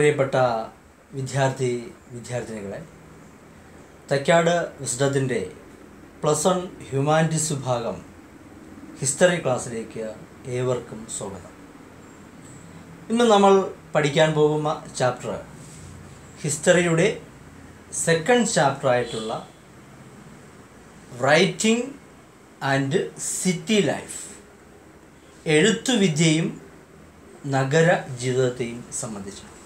പ്രിയപ്പെട്ട വിദ്യാർത്ഥി വിദ്യാർത്ഥിനികളെ തൈക്കാട് വിസ്ഡത്തിന്റെ പ്ലസ് വൺ ഹ്യൂമാനിറ്റീസ് വിഭാഗം ഹിസ്റ്ററി ക്ലാസ്സിലേക്ക് ഏവർക്കും സ്വാഗതം. ഇന്ന് നമ്മൾ പഠിക്കാൻ പോകുന്ന ചാപ്റ്റർ ഹിസ്റ്ററിയുടെ സെക്കൻഡ് ചാപ്റ്ററായിട്ടുള്ള റൈറ്റിംഗ് ആൻഡ് സിറ്റി ലൈഫ് എഴുത്തുവിദ്യയും നഗര ജീവിതത്തെയും സംബന്ധിച്ച്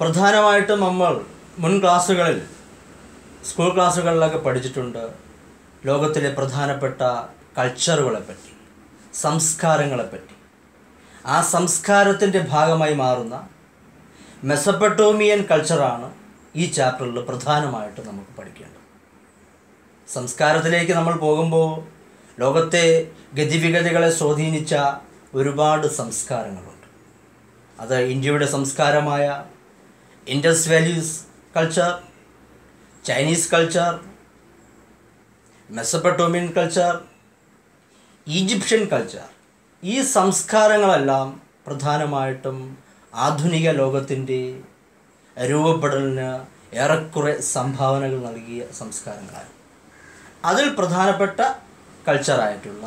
പ്രധാനമായിട്ടും നമ്മൾ മുൻ ക്ലാസ്സുകളിൽ സ്കൂൾ ക്ലാസ്സുകളിലൊക്കെ പഠിച്ചിട്ടുണ്ട് ലോകത്തിലെ പ്രധാനപ്പെട്ട കൾച്ചറുകളെപ്പറ്റി സംസ്കാരങ്ങളെപ്പറ്റി. ആ സംസ്കാരത്തിന്റെ ഭാഗമായി മാറുന്ന മെസപ്പട്ടോമിയൻ കൾച്ചറാണ് ഈ ചാപ്റ്ററിൽ പ്രധാനമായിട്ട് നമുക്ക് പഠിക്കേണ്ടത്. സംസ്കാരത്തിലേക്ക് നമ്മൾ പോകുമ്പോൾ ലോകത്തെ ഗതിവിഗതികളെ സ്വാധീനിച്ച ഒരുപാട് സംസ്കാരങ്ങളുണ്ട്. അത് ഇന്ത്യയുടെ സംസ്കാരമായ Indus valley's culture Chinese culture Mesopotamian culture Egyptian culture ഈ സംസ്കാരങ്ങളെല്ലാം പ്രധാനമായിട്ടും ആധുനിക ലോകത്തിന്റെ രൂപപ്പെടലിന് ഏറെക്കുറെ സംഭാവനകൾ നൽകിയ സംസ്കാരങ്ങളാണ്. അതിൽ പ്രധാനപ്പെട്ട കൾച്ചറായിട്ടുള്ള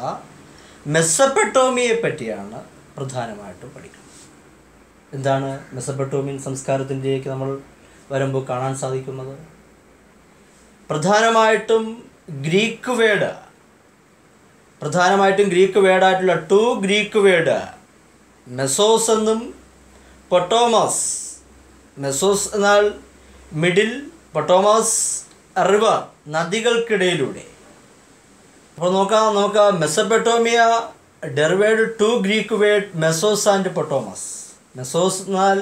മെസ്സപ്പെട്ടോമിയെ പറ്റിയാണ് പ്രധാനമായിട്ടും പഠിക്കുന്നത്. എന്താണ് മെസ്സപ്പെട്ടോമിയൻ സംസ്കാരത്തിന്റെയൊക്കെ നമ്മൾ വരുമ്പോൾ കാണാൻ സാധിക്കുന്നത്? പ്രധാനമായിട്ടും ഗ്രീക്ക് വേഡ് പ്രധാനമായിട്ടും ഗ്രീക്ക് വേഡായിട്ടുള്ള ടു ഗ്രീക്ക് വേഡ് മെസോസ് എന്നും പൊട്ടോമസ്. മെസോസ് എന്നാൽ മിഡിൽ പൊട്ടോമസ് റിവർ നദികൾക്കിടയിലൂടെ. അപ്പോൾ നോക്കാം നമുക്ക് Mesopotamia derived two Greek word mesos and potamos. Mesos എന്നാൽ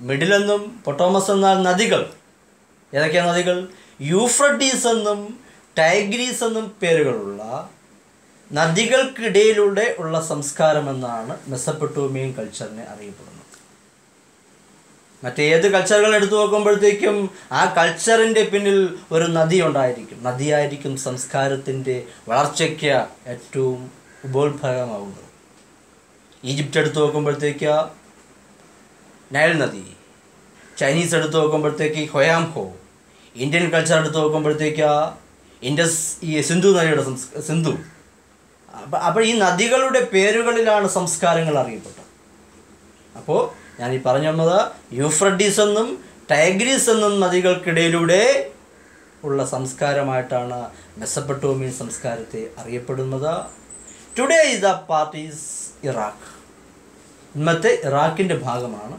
മിഡിൽ എന്നും പൊട്ടോമസ് എന്നാൽ നദികൾ. ഏതൊക്കെയാണ് നദികൾ? യൂഫ്രട്ടീസ് എന്നും ടൈഗ്രീസ് എന്നും പേരുകളുള്ള നദികൾക്കിടയിലൂടെ ഉള്ള സംസ്കാരം എന്നാണ് മെസ്സപ്പെട്ടോമിയൻ കൾച്ചറിനെ അറിയപ്പെടുന്നത്. മറ്റേത് കൾച്ചറുകൾ എടുത്തു നോക്കുമ്പോഴത്തേക്കും ആ കൾച്ചറിന്റെ പിന്നിൽ ഒരു നദി ഉണ്ടായിരിക്കും. നദിയായിരിക്കും സംസ്കാരത്തിന്റെ വളർച്ചയ്ക്ക് ഏറ്റവും ഉപോത്ഭവമാകുന്നത് ഈജിപ്റ്റ് എടുത്തു നോക്കുമ്പോഴത്തേക്ക് നൈൽ നദി. ചൈനീസ് എടുത്ത് നോക്കുമ്പോഴത്തേക്ക് ഹൊയാം ഹോ ഇന്ത്യൻ കൾച്ചർ എടുത്ത് നോക്കുമ്പോഴത്തേക്ക് ഇൻഡസ് ഈ സിന്ധു നദിയുടെ സിന്ധു. അപ്പം അപ്പോൾ ഈ നദികളുടെ പേരുകളിലാണ് സംസ്കാരങ്ങൾ അറിയപ്പെട്ടത്. അപ്പോൾ ഞാൻ ഈ പറഞ്ഞു വന്നത് യൂഫ്രഡീസ് എന്നും ടൈഗ്രീസ് എന്നും നദികൾക്കിടയിലൂടെ ഉള്ള സംസ്കാരമായിട്ടാണ് മെസ്സപ്പെട്ടോമിയൻ സംസ്കാരത്തെ അറിയപ്പെടുന്നത്. Today is the parties Iraq ഇന്നത്തെ ഇറാഖിന്റെ ഭാഗമാണ്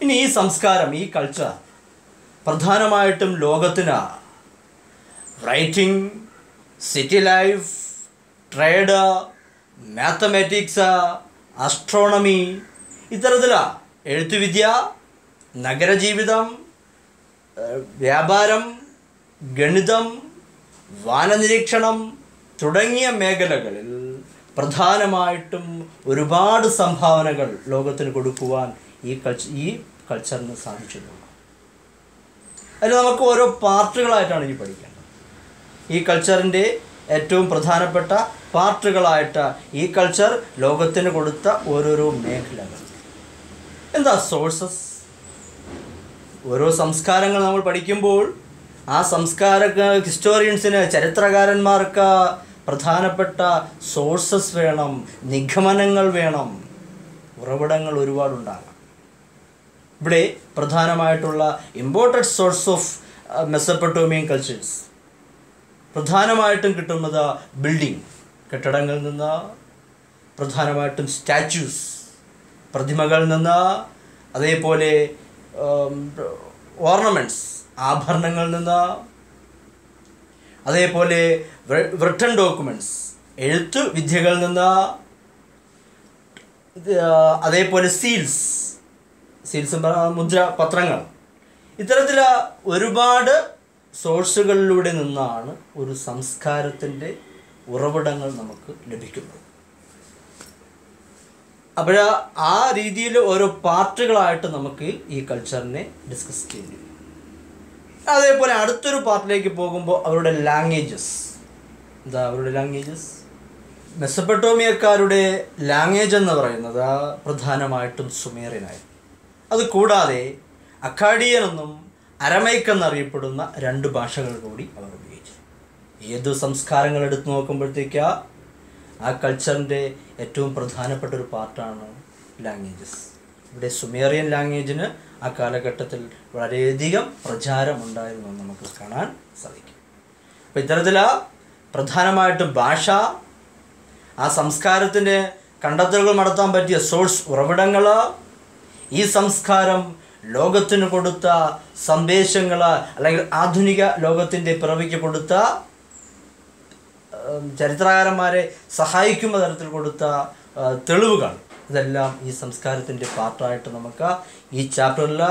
ഇനി ഈ സംസ്കാരം ഈ കൾച്ചർ പ്രധാനമായിട്ടും ലോകത്തിന് writing city life trade mathematics astronomy ഇത്തരത്തിലാണ് എഴുത്തുവിദ്യ നഗരജീവിതം വ്യാപാരം ഗണിതം വാനനിരീക്ഷണം തുടങ്ങിയ മേഖലകളിൽ പ്രധാനമായിട്ടും ഒരുപാട് സംഭാവനകൾ ലോകത്തിന് കൊടുക്കുവാൻ ഈ കൾച്ച ഈ കൾച്ചറിന് സാധിച്ചിട്ടുണ്ട് അതിൽ നമുക്ക് ഓരോ പാർട്ടുകളായിട്ടാണ് ഇനി പഠിക്കേണ്ടത്. ഈ കൾച്ചറിന്റെ ഏറ്റവും പ്രധാനപ്പെട്ട പാർട്ടുകളായിട്ട് ഈ കൾച്ചർ ലോകത്തിന് കൊടുത്ത ഓരോരോ മേഖലകൾ. എന്താ സോഴ്സസ്? ഓരോ സംസ്കാരങ്ങൾ നമ്മൾ പഠിക്കുമ്പോൾ ആ സംസ്കാര ഹിസ്റ്റോറിയൻസിന് ചരിത്രകാരന്മാർക്ക് പ്രധാനപ്പെട്ട സോഴ്സസ് വേണം നിഗമനങ്ങൾ വേണം ഉറവിടങ്ങൾ ഒരുപാടുണ്ടാകാം. ഇവിടെ പ്രധാനമായിട്ടുള്ള important source of Mesopotamian cultures പ്രധാനമായിട്ടും കിട്ടുന്നത് ബിൽഡിംഗ് കെട്ടിടങ്ങളിൽ നിന്ന് പ്രധാനമായിട്ടും സ്റ്റാച്യൂസ് പ്രതിമകളിൽ നിന്ന് അതേപോലെ ഓർണമെന്റ്സ് ആഭരണങ്ങളിൽ നിന്ന് അതേപോലെ റിട്ടൺ ഡോക്യുമെന്റ്സ് എഴുത്തു വിദ്യകളിൽ നിന്ന് അതേപോലെ സീൽസ് സീൽസ് മുദ്ര പത്രങ്ങൾ. ഇത്തരത്തിൽ ഒരുപാട് സോഴ്സുകളിലൂടെ നിന്നാണ് ഒരു സംസ്കാരത്തിന്റെ ഉറവിടങ്ങൾ നമുക്ക് ലഭിക്കുന്നത്. അപ്പോൾ ആ രീതിയിൽ ഓരോ പാർട്ടുകളായിട്ട് നമുക്ക് ഈ കൾച്ചറിനെ ഡിസ്കസ് വരും. അതേപോലെ അടുത്തൊരു പാർട്ടിലേക്ക് പോകുമ്പോൾ അവരുടെ ലാംഗ്വേജസ് എന്താ അവരുടെ ലാംഗ്വേജസ് മെസ്സപ്പെട്ടോമിയക്കാരുടെ ലാംഗ്വേജ് എന്ന് പറയുന്നത് പ്രധാനമായിട്ടും സുമേറിയനായിരുന്നു അത് കൂടാതെ അക്കാഡിയൻ എന്നും അരമൈക്ക് എന്നറിയപ്പെടുന്ന രണ്ട് ഭാഷകൾ കൂടി അവർ ഉപയോഗിച്ചു. ഏത് സംസ്കാരങ്ങൾ എടുത്തു നോക്കുമ്പോഴത്തേക്ക് ആ കൾച്ചറിന്റെ ഏറ്റവും പ്രധാനപ്പെട്ട ഒരു പാർട്ടാണ് ലാംഗ്വേജസ് ഇവിടെ സുമേറിയൻ ലാംഗ്വേജിന് ആ കാലഘട്ടത്തിൽ വളരെയധികം പ്രചാരമുണ്ടായിരുന്നു നമുക്ക് കാണാൻ സാധിക്കും. അപ്പം ഇത്തരത്തിൽ പ്രധാനമായിട്ടും ഭാഷ ആ സംസ്കാരത്തിന്റെ കണ്ടെത്തലുകൾ നടത്താൻ പറ്റിയ സോഴ്സ് ഉറവിടങ്ങൾ ഈ സംസ്കാരം ലോകത്തിന് കൊടുത്ത സന്ദേശങ്ങൾ അല്ലെങ്കിൽ ആധുനിക ലോകത്തിന്റെ പിറവിക്ക് കൊടുത്ത ചരിത്രകാരന്മാരെ സഹായിക്കുന്ന തരത്തിൽ കൊടുത്ത തെളിവുകൾ. ഇതെല്ലാം ഈ സംസ്കാരത്തിന്റെ പാർട്ടായിട്ട് നമുക്ക് ഈ ചാപ്റ്ററിൽ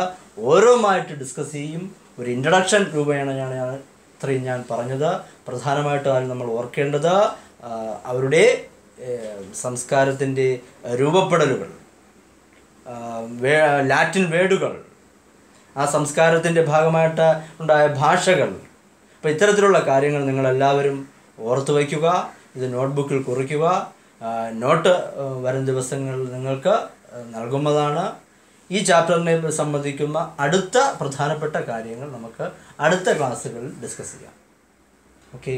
ഓരോമായിട്ട് ഡിസ്കസ് ചെയ്യും. ഒരു ഇൻട്രഡക്ഷൻ രൂപേണ ഞാൻ ഇത്രയും ഞാൻ പറഞ്ഞത്. പ്രധാനമായിട്ട് അതിൽ നമ്മൾ ഓർക്കേണ്ടത് അവരുടെ സംസ്കാരത്തിന്റെ രൂപപ്പെടലുകൾ ലാറ്റിൻ വേഡുകൾ ആ സംസ്കാരത്തിന്റെ ഭാഗമായിട്ട് ഉണ്ടായ ഭാഷകൾ. അപ്പോൾ ഇത്തരത്തിലുള്ള കാര്യങ്ങൾ നിങ്ങളെല്ലാവരും ഓർത്തു വയ്ക്കുക ഇത് നോട്ട്ബുക്കിൽ കുറിക്കുക. നോട്ട് വരും ദിവസങ്ങളിൽ നിങ്ങൾക്ക് നൽകുന്നതാണ്. ഈ ചാപ്റ്ററിനെ സംബന്ധിക്കുന്ന അടുത്ത പ്രധാനപ്പെട്ട കാര്യങ്ങൾ നമുക്ക് അടുത്ത ക്ലാസ്സുകളിൽ ഡിസ്കസ് ചെയ്യാം. ഓക്കെ